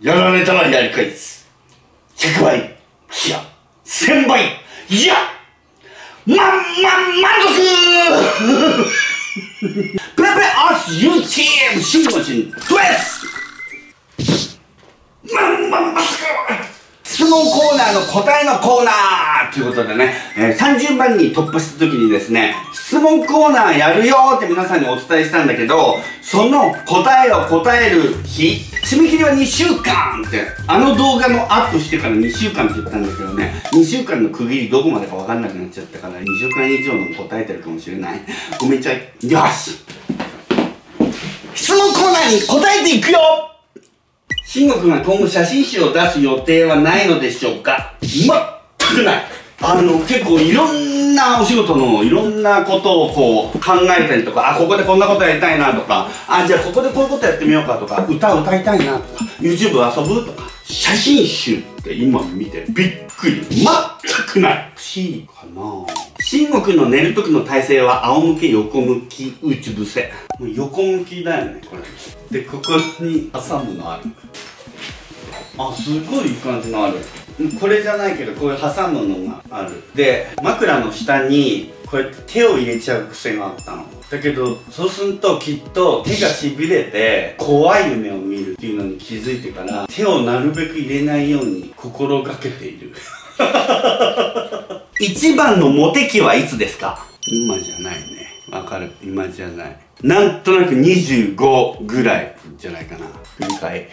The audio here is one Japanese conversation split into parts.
やられたらやり返す。100倍、いや、1000倍、いや、まま満足 プレプレアース YouTube シンゴシンドレス!まんまん満足質問コーナーの答えのコーナーということでね、えー、30万人突破した時にですね、質問コーナーやるよって皆さんにお伝えしたんだけど、その答えを答える日、締め切りは2週間って、あの動画のアップしてから2週間って言ったんだけどね、2週間の区切りどこまでかわかんなくなっちゃったから、2週間以上の答えてるかもしれない。ごめんちゃい。よし質問コーナーに答えていくよ慎吾くんが今後写真集を出す予定はないのでしょうか？全くない。あの、結構いろんなお仕事のいろんなことをこう考えたりとか、あ、ここでこんなことやりたいなとか、あ、じゃあここでこういうことやってみようかとか、歌歌いたいなとか、YouTube 遊ぶとか、写真集って今見てびっくり。全くない。不思議かな慎吾くんの寝る時の体勢は仰向け、横向き、うつ伏せ。もう横向きだよね、これ。で、ここに挟むのある。あすごいいい感じのあるこれじゃないけどこういう挟むのがあるで枕の下にこうやって手を入れちゃう癖があったの。だけどそうするときっと手がしびれて怖い夢を見るっていうのに気づいてから手をなるべく入れないように心がけている。一番のモテ期はいつですか？今じゃないね。わかる。今じゃない。なんとなく25ぐらいじゃないかな。振り替え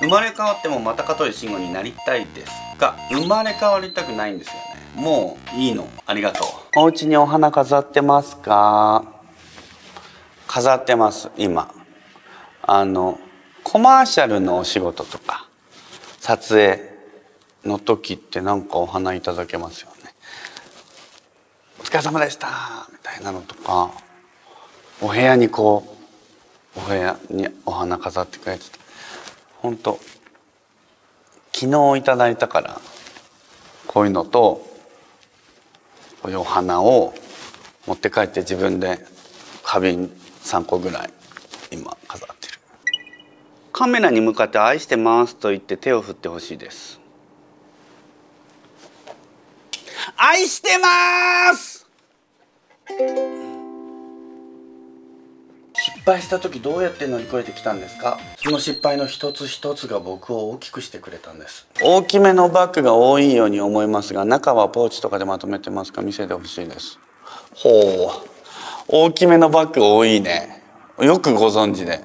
生まれ変わってもまた香取慎吾になりたいですが生まれ変わりたくないんですよ。ねもういいの。ありがとう。お家にお花飾ってますか？飾ってます今。あのコマーシャルのお仕事とか撮影の時ってなんかお花いただけますよね。お疲れ様でしたみたいなのとかお部屋にこうお部屋にお花飾ってくれてた本当昨日いただいたからこういうのとこういうお花を持って帰って自分で花瓶3個ぐらい今飾ってる。カメラに向かって「愛してます」と言って手を振ってほしいです。愛してます!敗した時どうやって乗り越えてきたんですか？その失敗の一つ一つが僕を大きくしてくれたんです。大きめのバッグが多いように思いますが中はポーチとかでまとめてますか？見せてほしいです。ほう。大きめのバッグ多いね。よくご存知で。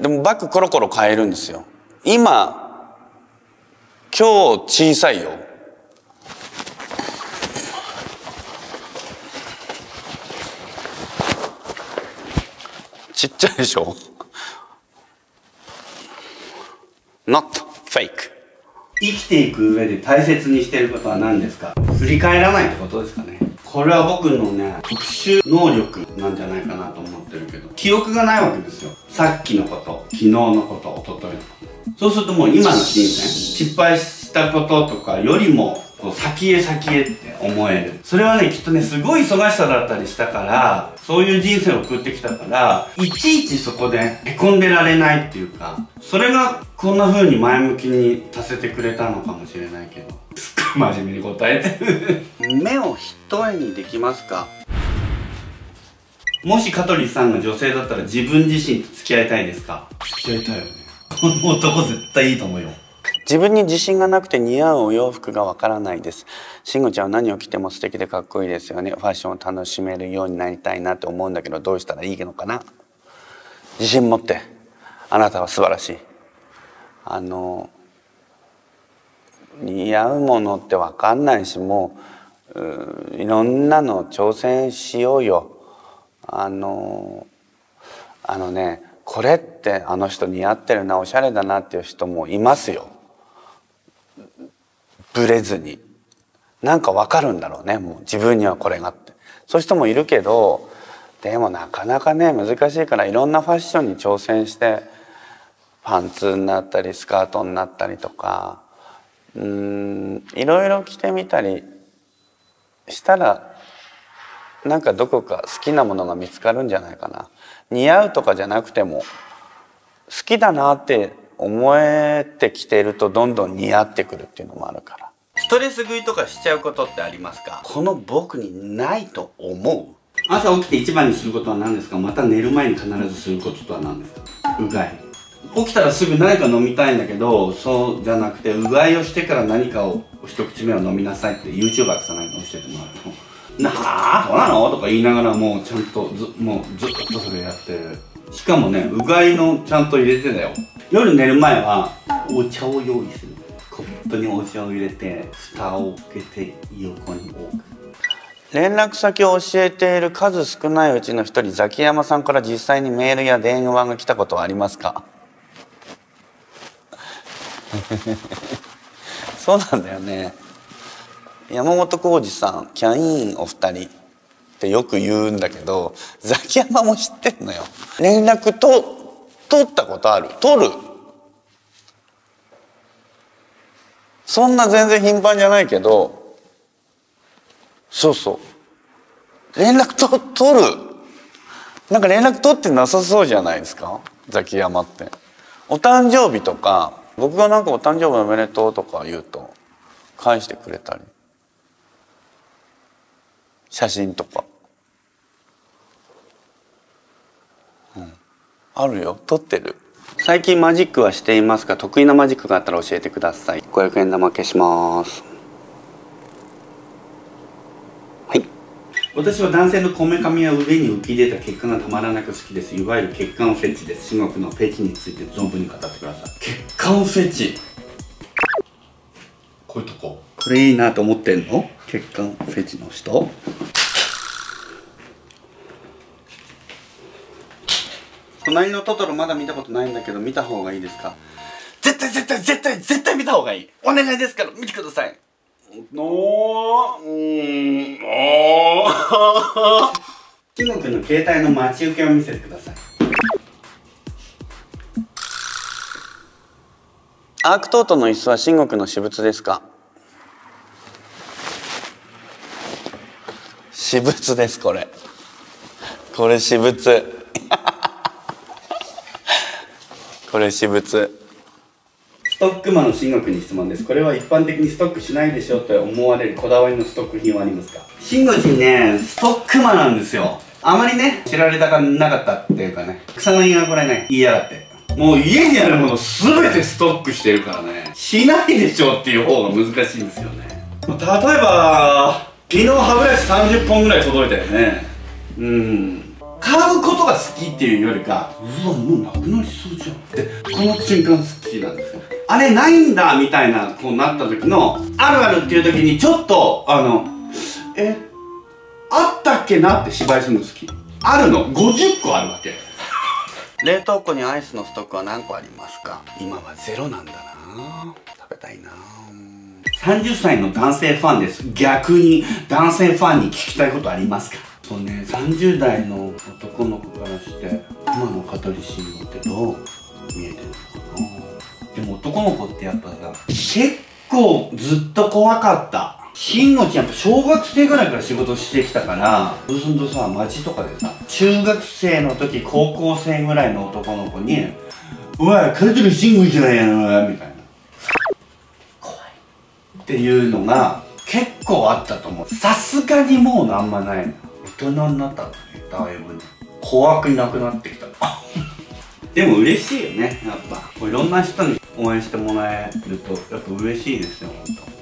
でもバッグコロコロ変えるんですよ。今今日小さいよ。ちっちゃいでしょ ?not fake 生きていく上で大切にしてることは何ですか？振り返らないってことですかね。これは僕のね特殊能力なんじゃないかなと思ってるけど記憶がないわけですよ。さっきのこと昨日のこと一昨日のことそうするともう今の人生失敗したこととかよりもこう先へ先へって思える。それはねきっとねすごい忙しさだったりしたからそういう人生を送ってきたからいちいちそこでへこんでられないっていうかそれがこんな風に前向きにさせてくれたのかもしれないけど。すっごい真面目に答えてる。目を一重にできますか？もし香取さんが女性だったら自分自身と付き合いたいですか？付き合いたいよね。この男絶対いいと思うよ自分に自信がなくて似合うお洋服がわからないです。慎吾ちゃんは何を着ても素敵でかっこいいですよね。ファッションを楽しめるようになりたいなって思うんだけどどうしたらいいのかな？自信持って。あなたは素晴らしい。あの似合うものってわかんないしもういろんなの挑戦しようよ。あのあのねこれってあの人似合ってるなおしゃれだなっていう人もいますよ。ブレずに。なんかわかるんだろうねもう自分にはこれがって。そういう人もいるけどでもなかなかね難しいからいろんなファッションに挑戦してパンツになったりスカートになったりとかうんいろいろ着てみたりしたらなんかどこか好きなものが見つかるんじゃないかな。似合うとかじゃなくても好きだなって思えてきてるとどんどん似合ってくるっていうのもあるから。ストレス食いとかしちゃうことってありますか？この僕にないと思う。朝起きて一番にすることは何ですか？また寝る前に必ずすることとは何ですか？うがい。起きたらすぐ何か飲みたいんだけどそうじゃなくてうがいをしてから何かを一口目を飲みなさいって YouTuber さないと教えてもらうと「なあそうなの?」とか言いながらもうちゃんとずもうずっとそれやってる。しかもねうがいのちゃんと入れてだよ。夜寝る前はお茶を用意する。コップにお茶を入れて蓋をつけて横に置く。連絡先を教えている数少ないうちの一人ザキヤマさんから実際にメールや電話が来たことはありますか？そうなんだよね。山本浩二さんキャインお二人ってよく言うんだけどザキヤマも知ってんのよ。連絡と取ったことある？取る。そんな全然頻繁じゃないけどそうそう。連絡と取る。なんか連絡取ってなさそうじゃないですか？ザキヤマって。お誕生日とか僕がなんかお誕生日おめでとうとか言うと返してくれたり。写真とか。うん。あるよ。撮ってる。最近マジックはしていますか得意なマジックがあったら教えてください。500円玉消します。私は男性のこめかみや腕に浮き出た血管がたまらなく好きです。いわゆる血管フェチです。至極のフェチについて存分に語ってください。血管フェチ？こういうとこ。これいいなと思ってんの？血管フェチの人隣のトトロまだ見たことないんだけど見た方がいいですか？絶対絶対絶対絶対見た方がいい。お願いですから見てください。のうん。お中国の携帯の待ち受けを見せてください。アークトートの椅子は中国の私物ですか？私物ですこれ。これ私物これ私物。ストックマンの進学に質問です。これは一般的にストックしないでしょと思われるこだわりのストック品はありますか？慎吾にねストックマンなんですよ。あまりね知られたかなかったっていうかね。草薙がこれね言いやがって。もう家にあるもの全てストックしてるからね。しないでしょっていう方が難しいんですよね。例えば昨日歯ブラシ30本ぐらい届いたよね。うん買うことが好きっていうよりかうわもうなくなりそうじゃん。ってこの瞬間好きなんですよあれないんだみたいなこうなった時のあるあるっていう時にちょっとあのえあったっけなって芝居するの好き。あるの。50個あるわけ。冷凍庫にアイスのストックは何個ありますか？今はゼロなんだな。食べたいな。30歳の男性ファンです。逆に男性ファンに聞きたいことありますか？そうね30代の男の子からして今の香取慎吾ってどう見えてるのかな。でも男の子ってやっぱさ結構ずっと怖かった。慎吾ちゃんやっぱ小学生ぐらいから仕事してきたからそうするとさ街とかでさ中学生の時高校生ぐらいの男の子に「おい香取慎吾じゃないやろ」みたいな。怖い。っていうのが結構あったと思う。さすがにもうあんまないの。大人になったんだねだいぶね。怖くなくなってきた。でも嬉しいよねやっぱ。いろんな人に応援してもらえるとやっぱ嬉しいですよ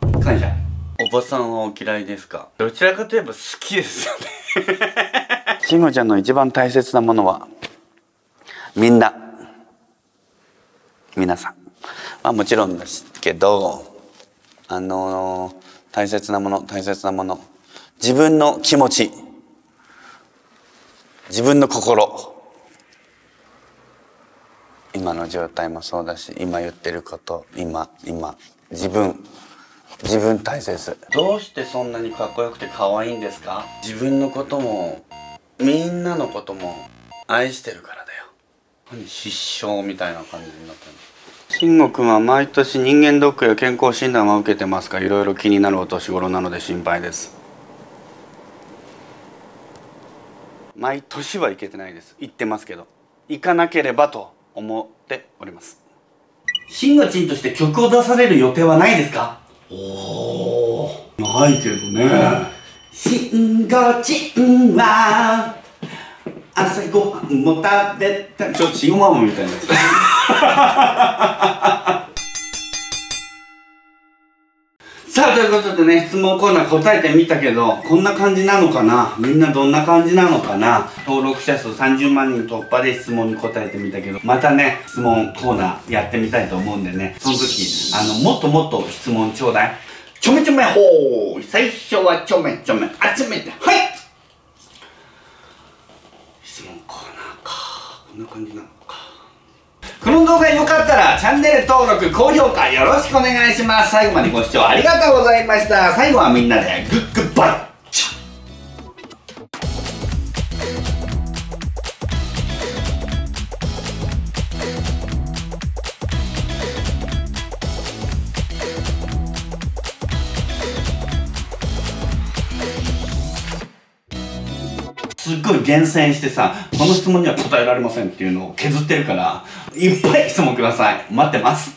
本当。感謝おばさんはお嫌いですか？どちらかといえば好きですよね。しんごちゃんの一番大切なものはみんな。皆さん。まあもちろんですけどあの大切なもの大切なもの。自分の気持ち自分の心。今の状態もそうだし今言ってること今今。自分。自分大切。どうしてそんなにかっこよくて可愛いんですか？自分のこともみんなのことも愛してるからだよ。何失笑みたいな感じになってる慎吾くんは毎年人間ドックや健康診断は受けてますか？いろいろ気になるお年頃なので心配です毎年は行けてないです。行ってますけど。行かなければと思っております。シンガチンとして曲を出される予定はないですか？おーないけどね。シンガチンは朝ごはんも食べたちょっとシンゴママみたいなやつ ということでね、質問コーナー答えてみたけど、こんな感じなのかな？みんなどんな感じなのかな？登録者数30万人突破で質問に答えてみたけど、またね、質問コーナーやってみたいと思うんでね、その時、あの、もっともっと質問ちょうだい。ちょめちょめほーい最初はちょめちょめ集めて、はい質問コーナーか。こんな感じなの。の動画良かったらチャンネル登録、高評価よろしくお願いします。最後までご視聴ありがとうございました。最後はみんなでグッグッバイすっごい厳選してさ、この質問には答えられませんっていうのを削ってるから、いっぱい質問ください。待ってます。